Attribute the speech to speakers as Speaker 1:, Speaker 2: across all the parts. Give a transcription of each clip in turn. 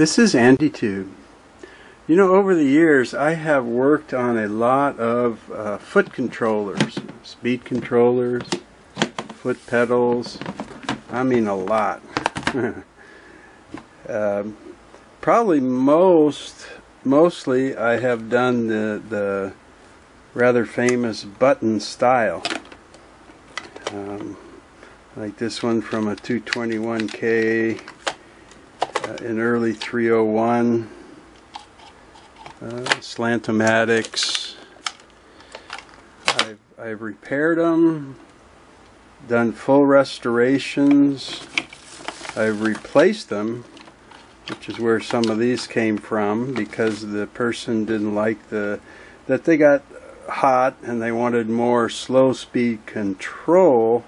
Speaker 1: This is Andy Tube. You know, over the years, I have worked on a lot of uh, foot controllers, speed controllers, foot pedals. I mean, a lot. um, probably most, mostly, I have done the the rather famous button style, um, like this one from a 221K uh, in early 301 uh, slantomatics I've, repaired them done full restorations. I've replaced them which is where some of these came from because the person didn't like the that they got hot and they wanted more slow speed control.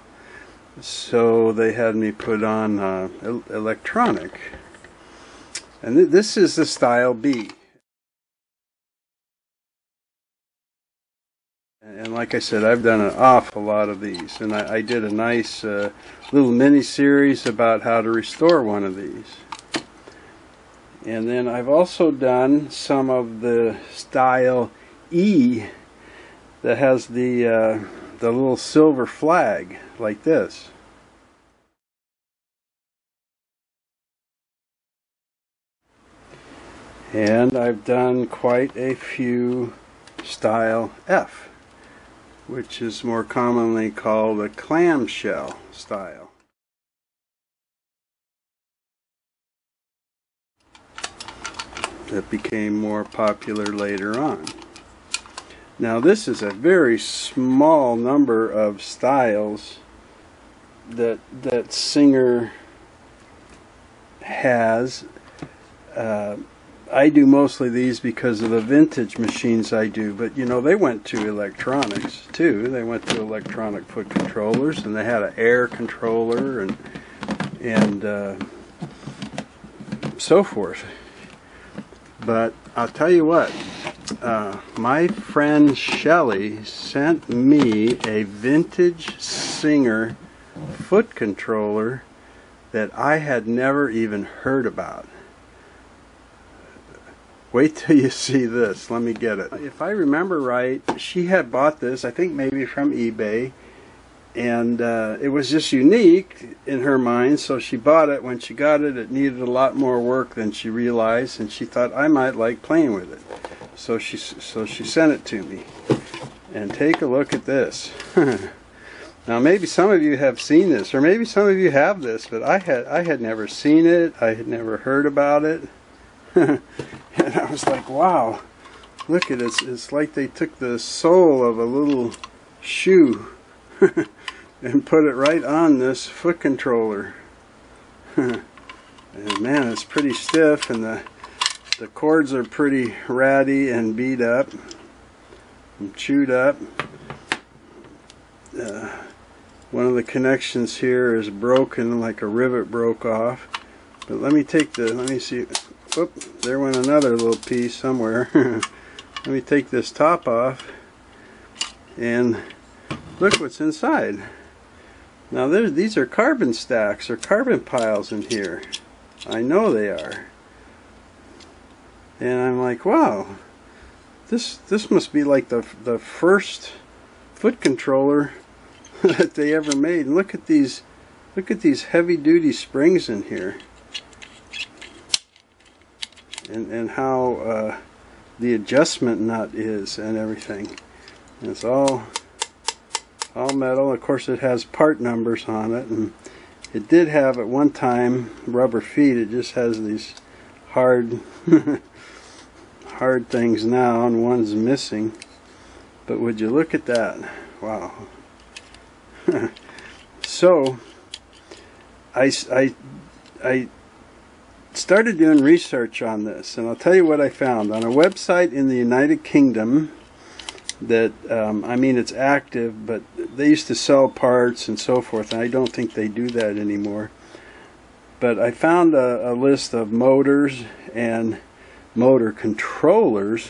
Speaker 1: So they had me put on uh, electronic. And th this is the style B. like I said, I've done an awful lot of these. And I, I did a nice uh, little mini series about how to restore one of these. And then I've also done some of the style E that has the, uh, the little silver flag like this. and I've done quite a few style F which is more commonly called a clamshell style. That became more popular later on. Now this is a very small number of styles that that Singer has uh, I do mostly these because of the vintage machines I do, but you know they went to electronics too. They went to electronic foot controllers, and they had an air controller and and uh, so forth. But I'll tell you what, uh, my friend Shelly sent me a vintage Singer foot controller that I had never even heard about. Wait till you see this. Let me get it. If I remember right, she had bought this, I think maybe from eBay, and uh, it was just unique in her mind, so she bought it. When she got it, it needed a lot more work than she realized, and she thought I might like playing with it. So she, so she sent it to me. And take a look at this. now maybe some of you have seen this, or maybe some of you have this, but I had, I had never seen it, I had never heard about it. and I was like, wow, look at it. It's, it's like they took the sole of a little shoe and put it right on this foot controller. and man, it's pretty stiff and the, the cords are pretty ratty and beat up and chewed up. Uh, one of the connections here is broken like a rivet broke off. But let me take the, let me see, Whoop, there went another little piece somewhere. Let me take this top off and look what's inside. Now these are carbon stacks or carbon piles in here. I know they are. And I'm like, wow, this this must be like the the first foot controller that they ever made. And look at these look at these heavy duty springs in here and, and how uh, the adjustment nut is and everything. And it's all all metal. Of course, it has part numbers on it, and it did have at one time rubber feet. It just has these hard hard things now, and one's missing. But would you look at that? Wow. so, I, I, I started doing research on this, and I'll tell you what I found. On a website in the United Kingdom, that, um, I mean, it's active, but they used to sell parts and so forth, and I don't think they do that anymore. But I found a, a list of motors and motor controllers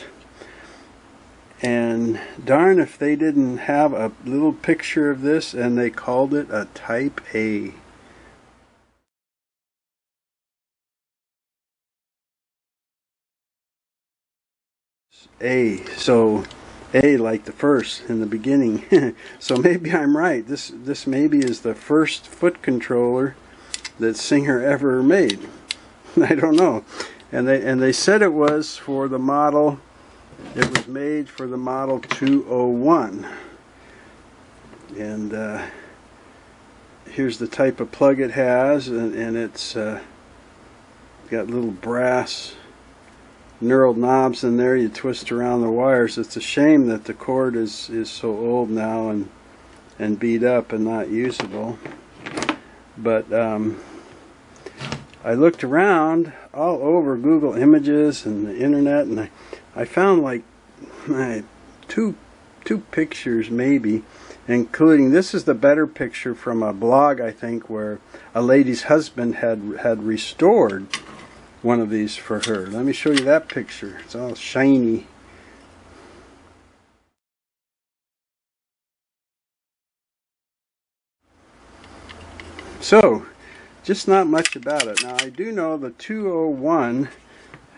Speaker 1: and darn if they didn't have a little picture of this and they called it a type A A. So A like the first in the beginning. So maybe I'm right. This this maybe is the first foot controller that Singer ever made. I don't know. And they and they said it was for the model it was made for the model 201 and uh, here's the type of plug it has and, and it's uh, got little brass knurled knobs in there you twist around the wires. It's a shame that the cord is is so old now and and beat up and not usable. But um, I looked around all over Google Images and the internet and I, I found like two two pictures maybe including this is the better picture from a blog I think where a lady's husband had had restored one of these for her. Let me show you that picture. It's all shiny. So, just not much about it. Now, I do know the 201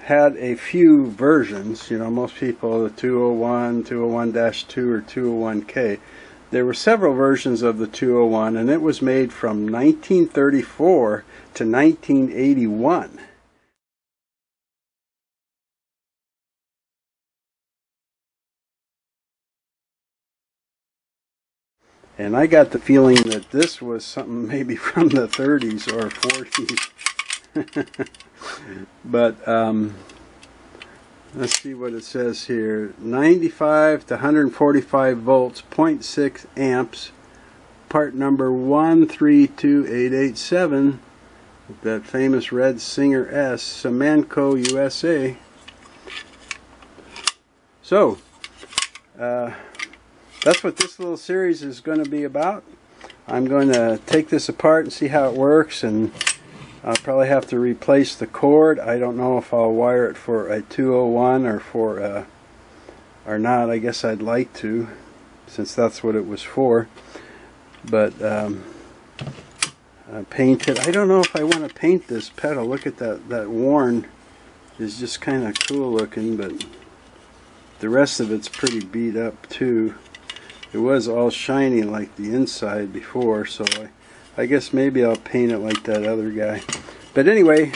Speaker 1: had a few versions. You know, most people, the 201, 201-2 or 201K. There were several versions of the 201, and it was made from 1934 to 1981. And I got the feeling that this was something maybe from the 30s or 40s. but um, let's see what it says here 95 to 145 volts, 0.6 amps, part number 132887. That famous red Singer S, Simanco USA. So, uh, that's what this little series is going to be about. I'm going to take this apart and see how it works and I'll probably have to replace the cord. I don't know if I'll wire it for a 201 or for a, or not. I guess I'd like to since that's what it was for. But um, uh, paint it. I don't know if I want to paint this pedal. Look at that. That worn is just kind of cool looking, but the rest of it's pretty beat up too it was all shiny like the inside before so I, I guess maybe I'll paint it like that other guy but anyway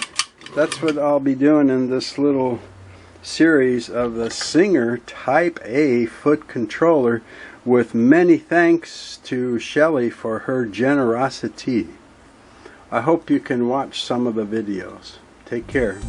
Speaker 1: that's what I'll be doing in this little series of the Singer Type A foot controller with many thanks to Shelly for her generosity. I hope you can watch some of the videos. Take care.